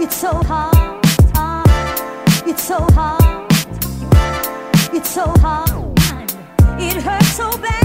It's so hard, hard. It's so hard. It's so hard. It hurts so bad.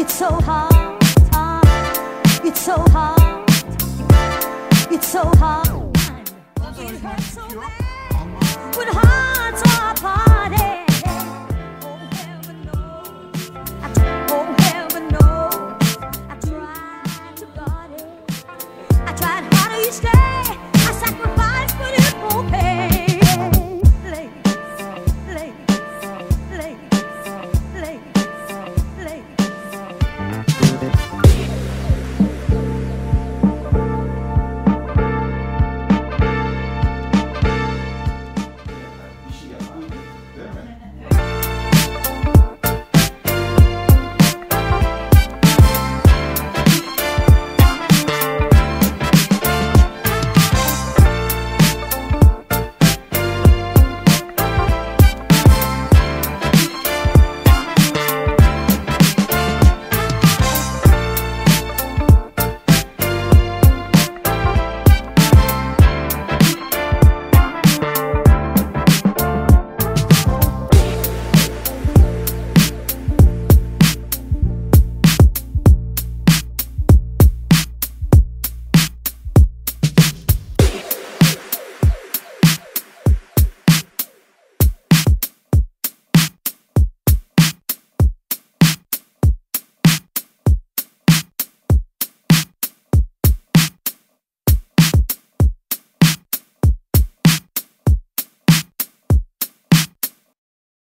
It's so hot. It's so hot. It's so hot. It hurts so bad when hearts are apart.